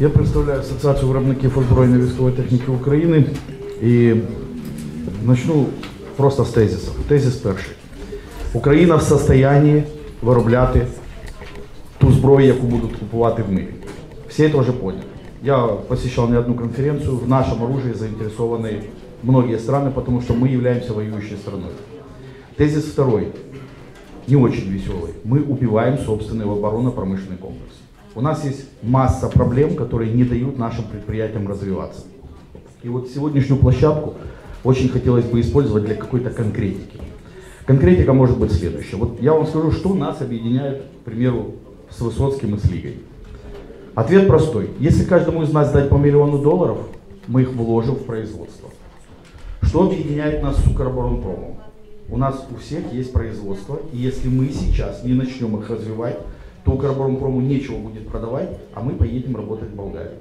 Я представляю Асоціацію виробників озброєння військової техніки України і почну просто з тезисів. Тезис перший. Україна в состоянии виробляти ту зброю, яку будуть купувати в мирі. Всі це вже поняли. Я посещал не одну конференцию. В нашем оружии заинтересованы многие страны, потому что мы являемся воюющей страной. Тезис второй, не очень веселый. Мы убиваем собственный оборонно-промышленный комплекс. У нас есть масса проблем, которые не дают нашим предприятиям развиваться. И вот сегодняшнюю площадку очень хотелось бы использовать для какой-то конкретики. Конкретика может быть следующая. Вот я вам скажу, что нас объединяет, к примеру, с Высоцким и с Лигой. Ответ простой. Если каждому из нас дать по миллиону долларов, мы их вложим в производство. Что объединяет нас с Укроборонпромом? У нас у всех есть производство, и если мы сейчас не начнем их развивать, то Укроборонпрому нечего будет продавать, а мы поедем работать в Болгарию.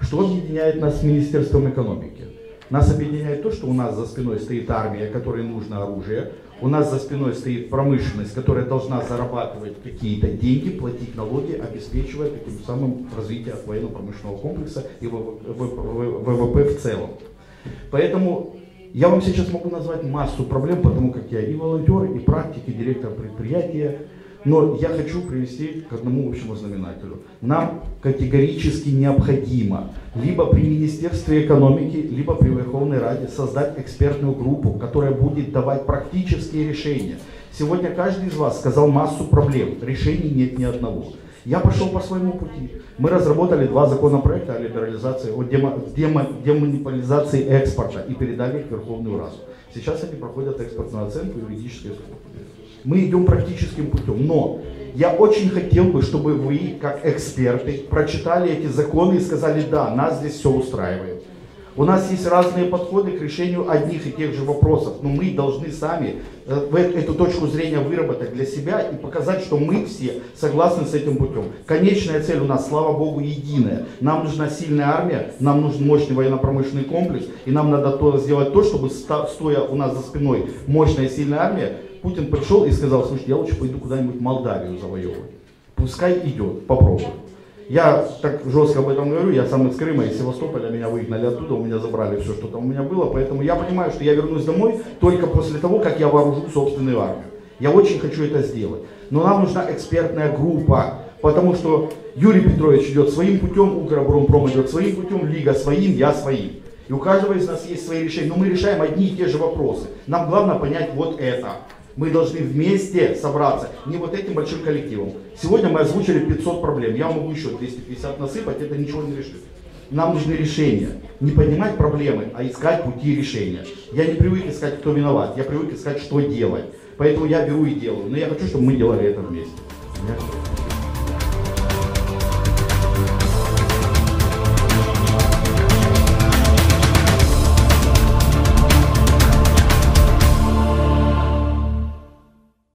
Что объединяет нас с Министерством экономики? Нас объединяет то, что у нас за спиной стоит армия, которой нужно оружие, у нас за спиной стоит промышленность, которая должна зарабатывать какие-то деньги, платить налоги, обеспечивая таким самым развитие военно-промышленного комплекса и ВВП в целом. Поэтому я вам сейчас могу назвать массу проблем, потому как я и волонтер, и практик, и директор предприятия, но я хочу привести к одному общему знаменателю. Нам категорически необходимо либо при Министерстве экономики, либо при Верховной Раде создать экспертную группу, которая будет давать практические решения. Сегодня каждый из вас сказал массу проблем, решений нет ни одного. Я пошел по своему пути. Мы разработали два законопроекта о либерализации, о демо, демо, демонополизации экспорта и передали их в Верховную Раду. Сейчас они проходят экспортную оценку юридической службы. Мы идем практическим путем. Но я очень хотел бы, чтобы вы, как эксперты, прочитали эти законы и сказали, да, нас здесь все устраивает. У нас есть разные подходы к решению одних и тех же вопросов, но мы должны сами э, эту точку зрения выработать для себя и показать, что мы все согласны с этим путем. Конечная цель у нас, слава богу, единая. Нам нужна сильная армия, нам нужен мощный военно-промышленный комплекс, и нам надо то, сделать то, чтобы стоя у нас за спиной мощная сильная армия, Путин пришел и сказал, слушайте, я лучше пойду куда-нибудь Молдавию завоевывать. Пускай идет, попробуй. Я так жестко об этом говорю, я сам из Крыма, из Севастополя, меня выгнали оттуда, у меня забрали все, что там у меня было, поэтому я понимаю, что я вернусь домой только после того, как я вооружу собственную армию. Я очень хочу это сделать. Но нам нужна экспертная группа, потому что Юрий Петрович идет своим путем, Укроборонпром идет своим путем, Лига своим, я своим. И у каждого из нас есть свои решения, но мы решаем одни и те же вопросы. Нам главное понять вот это. Мы должны вместе собраться, не вот этим большим коллективом. Сегодня мы озвучили 500 проблем. Я могу еще 250 насыпать, это ничего не решит. Нам нужны решения. Не поднимать проблемы, а искать пути решения. Я не привык искать, кто виноват. Я привык искать, что делать. Поэтому я беру и делаю. Но я хочу, чтобы мы делали это вместе.